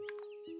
Música